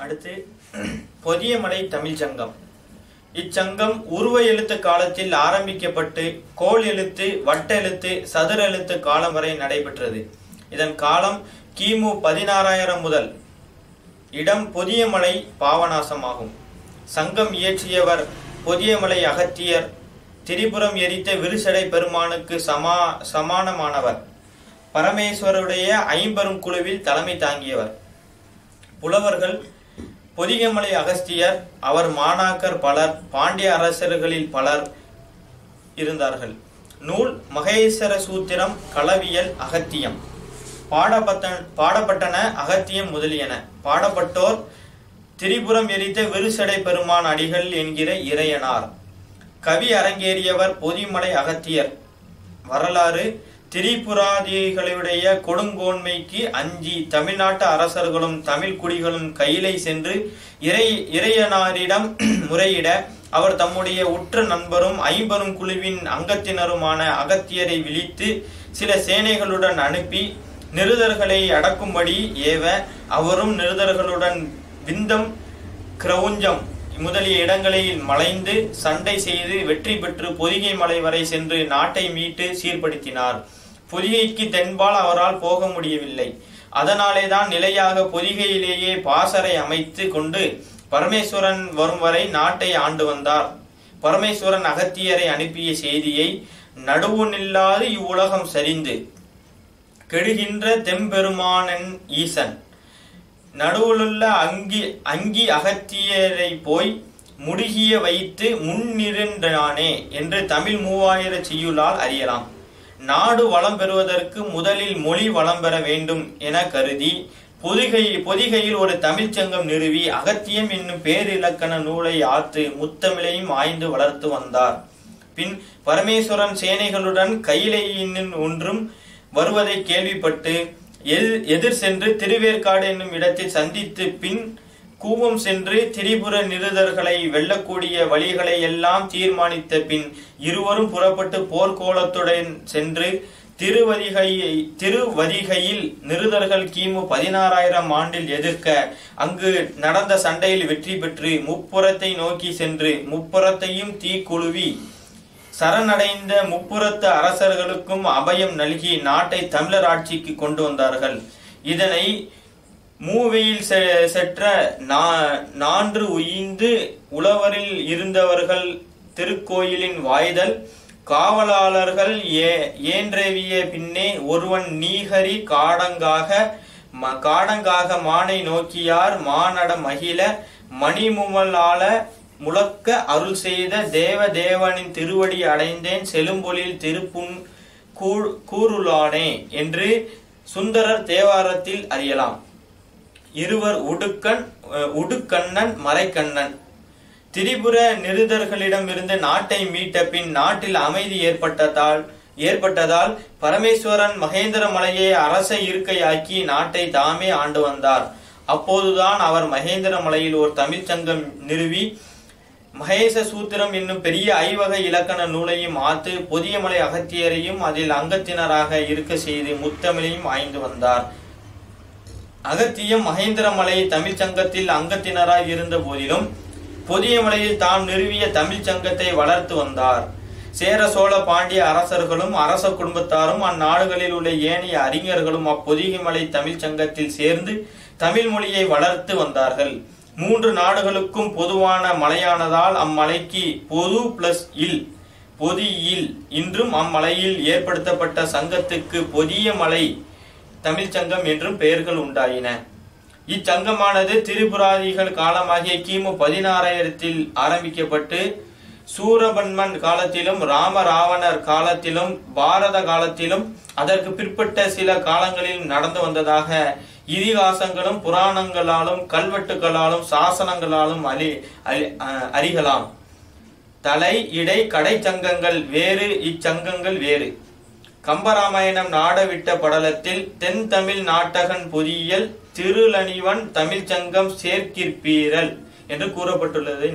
அடுத்து பொதியமலை தமிழ்ச் சங்கம். இச்சங்கம் உருவ எழுத்து காலத்தில் ஆரம்பிக்கப்பட்டு கோல் எழுத்து வட்ட எழுத்து சதுர எழுத்து காலம் வரை நடைபெற்றது. இதன் காலம் கிமு பதினாறாயிரம் முதல். இடம் பொதியமலை பாவநாசமாகும். சங்கம் இயற்றியவர் பொதியமலை அகத்தியர். திரிபுரம் எரித்த விருசடை பெருமானுக்கு சமா சமானமானவர். பரமேஸ்வருடைய ஐம்பெரும் குழுவில் தலைமை தாங்கியவர். புலவர்கள் பொதிகமலை அகஸ்தியர் அவர் மாணாக்கர் பலர் பாண்டிய அரசர்களில் பலர் இருந்தார்கள். நூல் மகேஸ்வர சூத்திரம் களவியல் அகத்தியம். பாடப்பட்ட பாடப்பட்டன அகத்தியம் முதலியன. பாடப்பட்டோர் திரிபுரம் எரித்த விருசடை பெருமான் அடிகள் என்கிற இறையனார். கவி அரங்கேறியவர் பொதிமலை அகத்தியர். வரலாறு திரிபுராதிகளுடைய கொடுங்கோன்மைக்கு அஞ்சி தமிழ்நாட்டு அரசர்களும் தமிழ் குடிகளும் கையிலை சென்று இறை இறையனாரிடம் முறையிட அவர் தம்முடைய உற்ற நண்பரும் ஐம்பரும் குழுவின் அங்கத்தினருமான அகத்தியரை விழித்து சில சேனைகளுடன் அனுப்பி நிருதர்களை அடக்கும்படி ஏவ அவரும் நிருதர்களுடன் விந்தம் கிரவுஞ்சம் முதலிய இடங்களில் மலைந்து சண்டை செய்து வெற்றி பெற்று பொதிகை மலை வரை சென்று நாட்டை மீட்டு சீர்படுத்தினார். பொதிகைக்கு தென்பால் அவரால் போக முடியவில்லை. அதனாலேதான் நிலையாக பொதிகையிலேயே பாசறை அமைத்து கொண்டு பரமேஸ்வரன் வரும் வரை நாட்டை ஆண்டு வந்தார். பரமேஸ்வரன் அகத்தியரை அனுப்பிய செய்தியை நடுவு நில்லாது இவ்வுலகம் சரிந்து கெடுகின்ற தெம்பெருமானன் ஈசன். நடுவுலுள்ள அங்கி அங்கி அகத்தியரை போய் முடுகிய வைத்து முன்னிருந்தானே என்று தமிழ் மூவாயிர செய்யுளால் அறியலாம். நாடு வளம் பெறுவதற்கு முதலில் மொழி வளம் பெற வேண்டும் என கருதி பொதிகை பொதிகையில் ஒரு தமிழ்ச் சங்கம் நிறுவி அகத்தியம் என்னும் பேரிலக்கண நூலை ஆற்று முத்தமிழையும் ஆய்ந்து வளர்த்து வந்தார். பின் பரமேஸ்வரன் சேனைகளுடன் கையிலையின் ஒன்றும் வருவதை கேள்விப்பட்டு எதிர் எதிர் சென்று திருவேற்காடு என்னும் இடத்தில் சந்தித்து பின் கூவம் சென்று திரிபுர நிருதர்களை வெல்லக்கூடிய வழிகளை எல்லாம் தீர்மானித்த பின் இருவரும் புறப்பட்டு போர்க்கோலத்துடன் சென்று திருவதிகையை திருவதிகையில் நிருதர்கள் கிமு பதினாறாயிரம் ஆண்டில் எதிர்க்க அங்கு நடந்த சண்டையில் வெற்றி பெற்று முப்புறத்தை நோக்கி சென்று முப்புறத்தையும் தீக்குழுவி சரணடைந்த முப்புறத்து அரசர்களுக்கும் அபயம் நல்கி நாட்டை தமிழர் ஆட்சிக்கு கொண்டு வந்தார்கள். இதனை மூவையில் செ- செற்ற நா- நான்று உயிந்து உழவரில் இருந்தவர்கள் திருக்கோயிலின் வாய்தல் காவலாளர்கள் ஏ ஏன்றவிய பின்னே ஒருவன் நீகரி காடங்காக ம- காடங்காக மானை நோக்கியார் மானட மகிழ மணிமுமலால முழக்க அருள் செய்த தேவ தேவனின் திருவடி அடைந்தேன் செழும்பொழில் திருப்புண் கூ- கூருளானே என்று சுந்தரர் தேவாரத்தில் அறியலாம். இருவர் உடுக்கண் உடுக்கண்ணன் மறைக்கண்ணன். திரிபுர நிருதர்களிடமிருந்து நாட்டை மீட்ட பின் நாட்டில் அமைதி ஏற்பட்டதால் ஏற்பட்டதால் பரமேஸ்வரன் மகேந்திர மலையை அரச இருக்கையாக்கி நாட்டை தாமே ஆண்டு வந்தார். அப்போதுதான் அவர் மகேந்திர மலையில் ஒரு தமிழ்ச் சங்கம் நிறுவி மகேச சூத்திரம் என்னும் பெரிய ஐவகை இலக்கண நூலையும் ஆத்து பொதியமலை அகத்தியரையும் அதில் அங்கத்தினராக இருக்க செய்து முத்தமிழையும் ஆய்ந்து வந்தார். அகத்தியம் மகேந்திரமலை தமிழ்ச் சங்கத்தில் அங்கத்தினராய் இருந்த போதிலும் பொதியமலையில் தாம் நிறுவிய தமிழ்ச் சங்கத்தை வளர்த்து வந்தார். சேர சோழ பாண்டிய அரசர்களும் அரச குடும்பத்தாரும் அந்நாடுகளில் உள்ள ஏனைய அறிஞர்களும் அப்பொதிகைமலை தமிழ்ச் சங்கத்தில் சேர்ந்து தமிழ் மொழியை வளர்த்து வந்தார்கள். மூன்று நாடுகளுக்கும் பொதுவான மலையானதால் அம்மலைக்கு பொது பிளஸ் இல் பொதியில் இன்றும் அம்மலையில் ஏற்படுத்தப்பட்ட சங்கத்துக்கு பொதிய மலை தமிழ்ச் சங்கம் என்றும் பெயர்கள் உண்டாயின. இச்சங்கமானது திரிபுராதிகள் காலமாகிய கிமு பதினாறாயிரத்தில் ஆரம்பிக்கப்பட்டு சூரபன்மன் காலத்திலும் ராம ராவணர் காலத்திலும் பாரத காலத்திலும் அதற்கு பிற்பட்ட சில காலங்களில் நடந்து வந்ததாக இதிகாசங்களும் புராணங்களாலும் கல்வெட்டுகளாலும் சாசனங்களாலும் அலி அறிகலாம். தலை இடை கடை சங்கங்கள் வேறு இச்சங்கங்கள் வேறு. கம்பராமாயணம் நாடவிட்ட படலத்தில் தென் தமிழ் நாட்டகன் பொதியியல் திருளணிவன் தமிழ்ச்சங்கம் சேர்க்கிற்பீரல் என்று கூறப்பட்டுள்ளதை